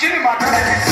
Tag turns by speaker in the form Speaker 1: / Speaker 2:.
Speaker 1: जी भी माता